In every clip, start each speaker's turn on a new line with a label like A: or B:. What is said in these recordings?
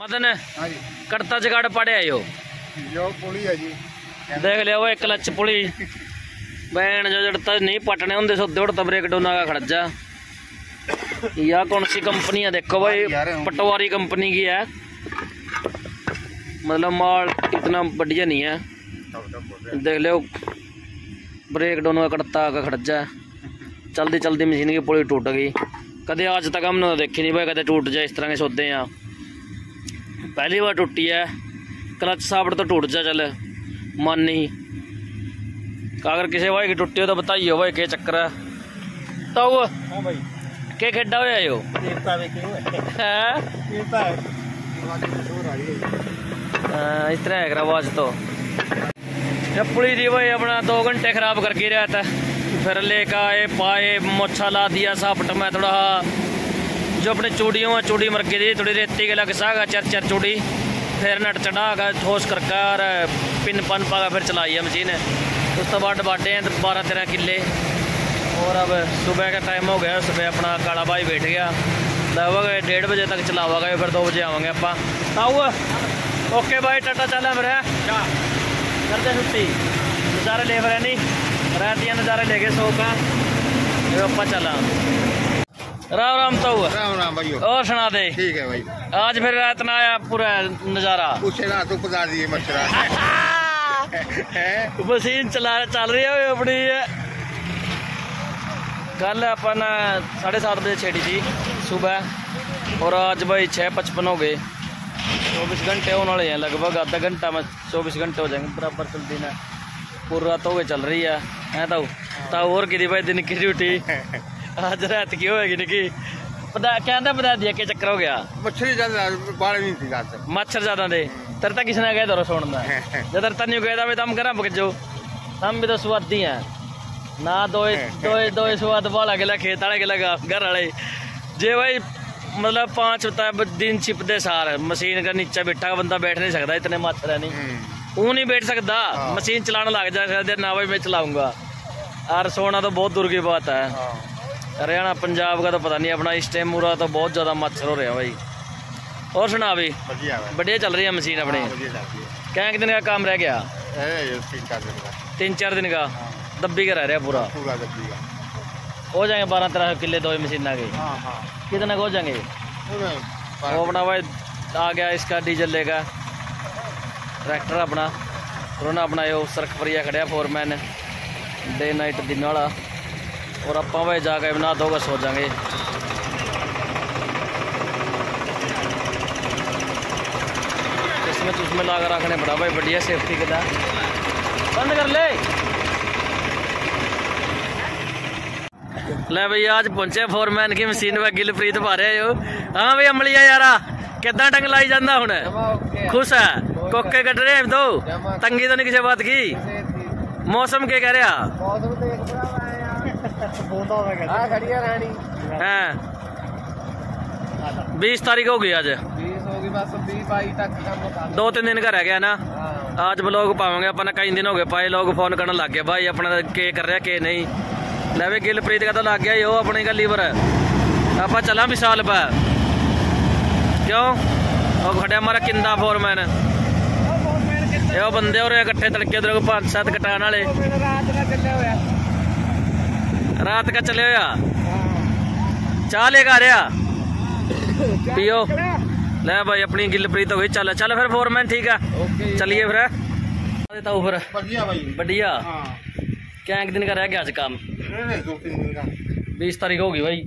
A: ਮਦਨ
B: हाँ जी
A: ਕੜਤਾ ਜਗੜ ਪੜਿਆ ਓ
B: जो पुली है जी
A: ਦੇਖ ਲਿਆ ਓਏ ਕਲਚ ਪੁਲੀ ਬੈਣ ਜੋ ਜੜਤਾ नहीं पटने ਹੁੰਦੇ ਸੋ दौड़ता ब्रेक डोना का खड़जा यह कौन सी कंपनी है देखो भाई पटवारी कंपनी की है मतलब माल इतना बढ़िया नहीं है देख लो ब्रेक डोनो का कड़ता का खड़जा चलती चलती मशीन की पुली टूट गई कदे आज तक हमने देखी नहीं भाई कदे टूट जाए इस तरह के सौदे हैं पहली बार टूटी है। क्लच साबड़ तो टूट जा चल। मन नहीं। अगर किसी भाई की टुट्टी हो तो बताइए भाई क्या चक्कर है? तो
B: हाँ भाई।
A: क्या खेडा हुआ है। यो
B: है।
A: इस तरह है आवाज़ तो। ये पुली थी भाई अपना दो घंटे खराब करके रहा था। फिर लेकर आए पाए मोछा ला दिया सापट में थोड़ा। जो अपनी चूड़ियों चूड़ी मर गई थोड़ी रेती के लग सागा, चर चर चूड़ी, फिर नट चढ़ा कर ठोस करके और पिन पन पा फिर चलाई है मशीन। उस तो बाद बाटे हैं बारह तेरह किले। और अब सुबह का टाइम हो गया, सुबह अपना काला भाई बैठ गया। लगभग डेढ़ बजे तक चलावागा, फिर दो बजे आवांगे अपा। आओ, ओके भाई, टाटा चल मेरे। करते छुट्टी। नज़ारे ले फिर नहीं। रात नज़ारे ले गए सो का। चला। राम राम तो हुआ
B: राम राम भाई
A: और सुना दे।
B: ठीक है भाई।
A: आज फिर रात ना आया पूरा नज़ारा।
B: उसे ना तो बता दिए मच्छरा।
A: मशीन चला चल रही है अपनी। कल अपन साढ़े सात बजे छेड़ी थी सुबह और आज भाई छः पचपन हो गए। चौबीस घंटे होने वाले हैं लगभग आधा घंटा में चौबीस घंटे हो जाएँगे। बराबर चलती ना पूरी रात हो गई चल रही है। है तो तो और की भाई दिन की ड्यूटी? आज रात की होएगी निकी पता कहता बता दिया कि चक्कर हो गया
B: मच्छरी ज़्यादा बाढ़ नहीं थी रात तक
A: मच्छर ज़्यादा दे तेरे तक किसने कह दो सोना जब तेरे तन्यू कहता भी तम करा जो हम भी तो स्वादी हैं ना दो दो दो स्वाद वाला के खेत वाले के लगा घर वाले जे भाई मतलब पाँच तब दिन छिपदे सार मशीन का नीचे बैठा बंदा बैठ नहीं सकता इतने मच्छर है नहीं वो नहीं बैठ सकता मशीन चलाने लग जाए ना भाई मैं चलाऊँगा और सोना तो बहुत दूर की बात है हरियाणा पंजाब का तो पता नहीं अपना इस टाइम पूरा तो बहुत ज़्यादा मच्छर हो रहा है भाई और सुना भी
B: बढ़िया
A: चल रही है मशीन अपनी क्या दिन का काम रह गया
B: तीन चार दिन का
A: दब्बी का रह रहा है पूरा
B: पूरा दबी का
A: हो जाएँगे बारह तेरह किले दो मशीन आ गई कितने का हो जाएँगे वो अपना भाई आ गया इसका डीजल लेगा ट्रैक्टर अपना उन्होंने अपना यो सरख परिया खड़िया फोरमैन डे नाइट दिन वाला और आप भाई जाके बना दोगे सो जाएंगे इसमें चुस्मे ला कर रखने पड़ा भाई बढ़िया सेफ्टी के लिए बंद कर ले ਲੈ ਬਈ ਅੱਜ ਪਹੁੰਚੇ ਫੋਰਮੈਨ ਕੀ ਮਸ਼ੀਨ ਵਾ ਗਿਲਪ੍ਰੀਤ ਪਾ ਰਿਹਾ ਹੋ ਹਾਂ ਬਈ ਅਮਲੀਆ ਯਾਰਾ ਕਿੱਦਾਂ ਟੰਗ ਲਾਈ ਜਾਂਦਾ ਹੁਣ ਖੁਸ਼ ਹੈ ਕੋਕੇ ਕੱਢ ਰਹੇ ਦੋ ਤੰਗੀ ਤਾਂ ਨਹੀਂ ਕਿਸੇ ਬਾਤ ਕੀ ਮੌਸਮ ਕੀ ਕਹਿ ਰਿਹਾ
B: मौसम तो एक बड़ा हाँ। बीस
A: तारीख होगी आज।
B: दो।
A: तीन दिन का रह गया ना? आज ब्लॉग पावेंगे अपना कई दिन हो गए पाए लोग फ़ोन करने लग गए। भाई अपना के कर रहा के नहीं? ले भी गिलप्रीत का तो लग गया अपने का लीवर आप चला विशाल पर क्यों? और खड़े हमारा किंदा फोरमैन बंदे और इकट्ठे तड़के तड़के पाँच सात कटाने वाले।
B: रात का चले
A: होया? चाह लेगा रहा? पियो। ले भाई अपनी गिल प्रीत हो गई। चल चल फिर फोरमैन ठीक
B: है।
A: चलिए फिर। देता हूँ। क्या एक दिन का रह गया आज काम? बीस तारीख होगी भाई।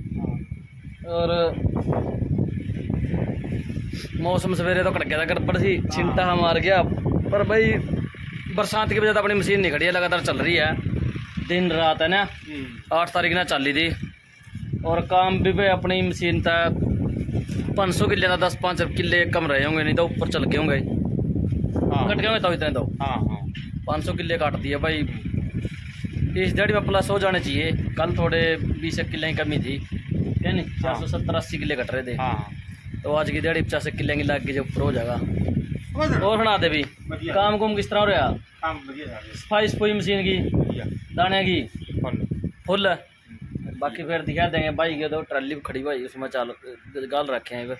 A: और मौसम सवेरे तो कड़के था गड़बड़ सी। छिंटा मार गया। पर भाई बरसात की वजह से अपनी मशीन नहीं खड़ी है लगातार चल रही है। दिन रात है ना? आठ तारीख ना चल थी और काम भी भाई अपनी मशीन था पाँच सौ किले था दस पाँच किले कम रहे होंगे नहीं तो ऊपर चल गए होंगे।
B: हाँ।
A: कट गए होंगे तो इतने तो
B: हाँ हाँ।
A: पाँच सौ किले काट दिए भाई। इस दिहाड़ी में प्लस हो जाने चाहिए। कल थोड़े बीस एक किले की कमी थी। क्या नहीं चार सौ सत्तर अस्सी किले कट रहे थे।
B: हाँ।
A: तो आज की दिहाड़ी पचास किले की लग गई जो ऊपर हो जाएगा।
B: हो?
A: और सुना दे भी काम कुम किस तरह हो रहा सफ़ाई सफ़ाई मशीन की दाने की
B: फुल
A: बाकी फिर दिखा देंगे भाई के तो ट्रली खड़ी भाई उसमें चाल गाल रखे हैं फिर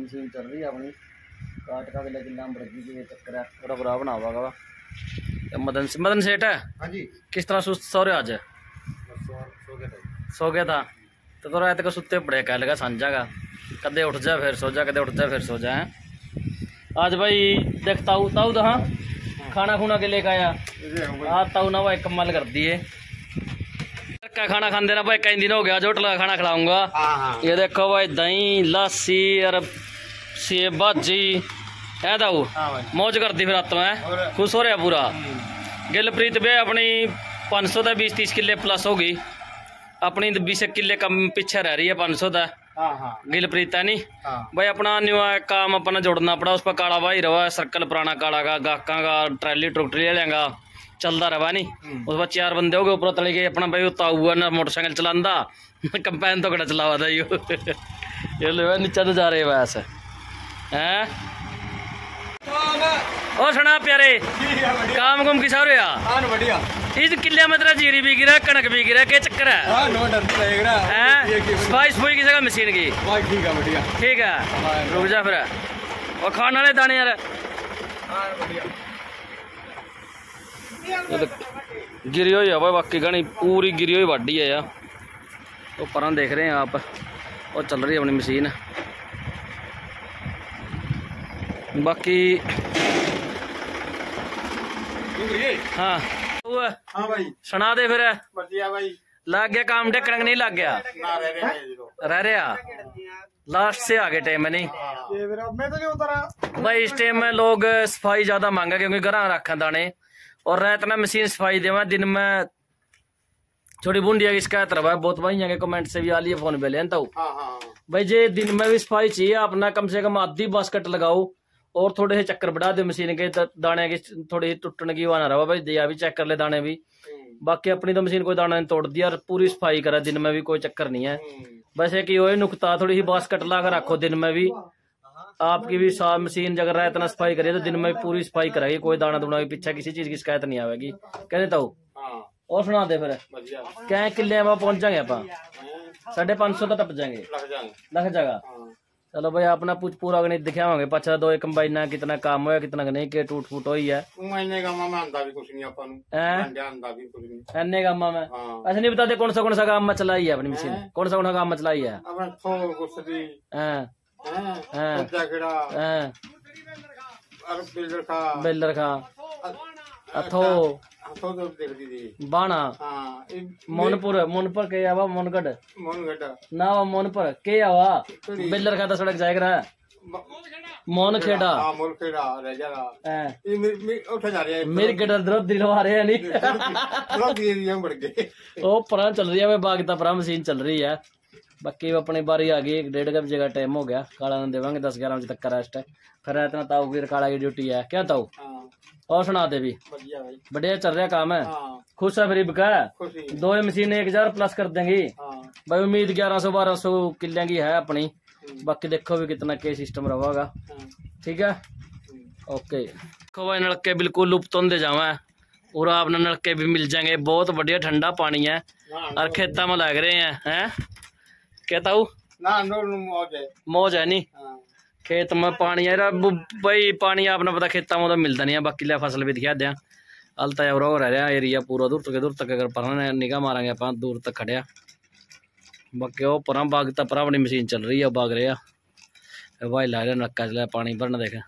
A: मशीन चल रही है अपनी काट का किला किला मर्ज़ी के चक्कर है बड़ा बुरा बनावा ते मदन मदन सेठ है
B: हाँ जी
A: किस तरह सुस्त सो रहे आज
B: सो सो गया था
A: सो तो तो रात को सुते पड़े कह लगा सांझा का कदे उठ जा फिर सो जा कदे उठ जा फिर सो जा हैं आज भाई देख ताऊ ताऊ तो हाँ खाना खुना के लेके आया।
B: हाँ
A: ताऊ ना भाई कमाल कर दिए। का खाना खाते ना भाई? कई दिन हो गया आज होटल का खाना खिलाऊँगा।
B: हाँ हाँ।
A: ये देखो भाई दही लस्सी और सेब भाजी। है ताऊ?
B: हाँ भाई।
A: मौज करती फिर आत्मा
B: और-
A: है? खुश हो रहा पूरा? गिलप्रीत भी अपनी 500 ਦਾ 20 30 किले प्लस होगी अपनी 20 किले कम पीछे रह रही है 500 ਦਾ
B: हाँ हाँ
A: गिलप्रीत है नहीं
B: हाँ।
A: भाई अपना न्यू काम अपना जोड़ना पड़ा उस पर काला भाई रहा सर्कल पुराना काला का गाहका का ट्रैली ट्रुक ले लेंगा। चलता रहा नहीं
B: हम्म।
A: उस पर चार बंदे हो गए ऊपर तले के अपना भाई उता हुआ ना मोटरसाइकिल चलांदा। कंपेन तो कड़ा चलावा था यो। ये लो नीचे तो जा रहे वैसे। हैं? ओ सुना प्यारे
B: है
A: काम कुम किसा हो रहा?
B: हाँ बढ़िया।
A: इस किले में तेरा जीरी भी गिरा कणक भी गिरा क्या चक्कर है स्पाइस हुई किसी का मशीन की
B: ठीक है बढ़िया
A: ठीक है रुक जा फिर और खाने वाले दाने यार गिरी हुई है भाई बाकी गानी पूरी गिरी हुई वाडी है यार तो पर देख रहे हैं आप और चल रही है अपनी मशीन बाकी हाँ बापू
B: हाँ भाई। सुना
A: दे फिर। लग गया काम ढकन नहीं लग
B: गया। रह रहा
A: लास्ट से आगे टाइम नहीं? भाई इस टाइम में लोग सफ़ाई ज़्यादा मांगा क्योंकि घर रखा दाने और रात ना मशीन सफ़ाई देवा दिन में थोड़ी बूंदिया की शिकायत रहा बहुत भाइयों के कमेंट से भी आ लिया फ़ोन पे
B: लेता
A: भाई जे दिन में भी सफ़ाई चाहिए अपना कम से कम आधी बास्केट लगाओ। और थोड़े से चक्कर बढ़ा दो मशीन के दाने की थोड़ी टूटने की वाना रहा भाई दिया भी चेक कर ले दाने भी। बाकी अपनी तो मशीन कोई दाना नहीं तोड़ दिया और पूरी सफ़ाई करा दिन में भी कोई चक्कर नहीं है। बस एक ये नुकता थोड़ी सी बास्केट ला कर रखो दिन में भी। आपकी भी साफ़ मशीन अगर रहा इतना सफ़ाई करिए तो दिन में पूरी सफ़ाई कराएगी कोई दाना दुना के पीछे किसी चीज़ की शिकायत नहीं आवेगी। कहते तो और सुना दे फिर। क्या किले में पहुँच जाएँगे आप? साढ़े पाँच सौ तक टप जाएँगे। लख जगह
B: हाँ।
A: चलो भाई अपना पूछ पूरा गणित दिखावांगे पछा दो कंबाइन कितना काम होया कितना नहीं के टूट फूट हुई है?
B: महीने का मामा आंदा भी कुछ नहीं अपन आंदा भी कुछ नहीं हाँ।
A: ऐसे नहीं बताते कौन सा कौन सा काम में चलाई है अपनी मशीन? कौन सा कौन सा काम में चलाई है
B: थोड़ कुछ
A: हैं।
B: हैं?
A: हैं।
B: जगड़ा
A: हैं।
B: और बिल्डर का
A: अथो।
B: दीदी
A: बाणा मोनपुर मोनपुर के आवा मोनगढ़
B: मोनगढ़
A: ना वा मोनपुर के आवा बिल्लर खाता सड़क जाएगा रहा मोन खेड़ा
B: मोन खेड़ा रह
A: जा
B: रहा मेरे उठा जा रहे हैं
A: मेरे गटर दर्द दिलवा रहे हैं नहीं
B: बढ़ गए
A: ओ परा चल रही है मैं बागता परा मशीन चल रही है बाकी अपनी बारी आ गई एक डेढ़ का टाइम हो गया काला देवेंगे दस ग्यारह बजे तक का रेस्ट है फिर इतना ताऊ की काला की ड्यूटी है क्या ताऊ और सुना दे भी।
B: बढ़िया
A: चल रहा काम है।
B: हाँ।
A: खुश है गरीब का दो मशीनें एक हज़ार प्लस कर देंगी।
B: हाँ।
A: भाई उम्मीद ग्यारह सौ बारह सौ किले की है अपनी। बाकी देखो भी कितना के सिस्टम रहेगा ठीक है? ओके देखो भाई नलके बिल्कुल लुप्त होते जावा और आपने नलके भी मिल जाएँगे। बहुत बढ़िया ठंडा पानी है।
B: हाँ
A: और खेता में लग रहे हैं हैं? कहता हूँ।
B: मौज है
A: नहीं
B: हाँ।
A: खेत में पानी है भाई, पानी आपने पता खेतों में तो मिलता नहीं है, बाकी ले फ़सल भी दिखा दिया अलता और रह एरिया पूरा दूर तक दूर तक अगर पर निगाह मारेंगे आप दूर तक खड़े बाकी वो पर बाग तक पर अपनी मशीन चल रही है, बाग रहा भाई ला रहा नक्का चला पानी भरना देखे।